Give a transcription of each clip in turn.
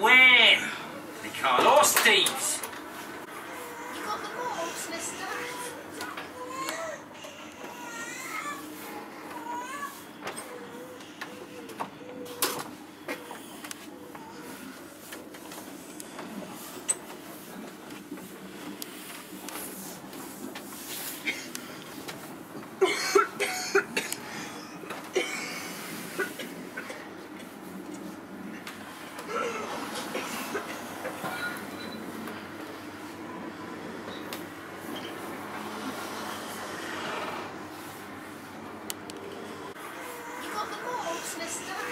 win. lost oh, Steve. The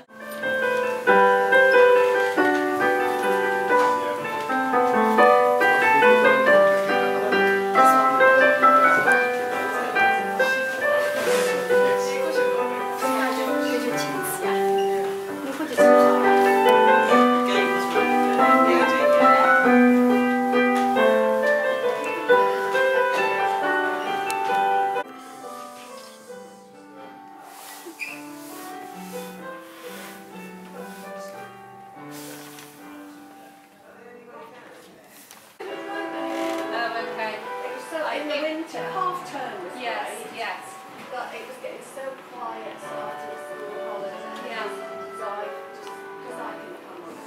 in the winter, half term was Yes, great, yes. but it was getting so quiet after the school holidays. Yeah. So I just, because I didn't come on.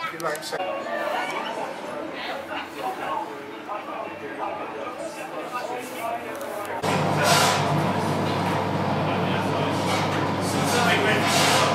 If you like Thank you.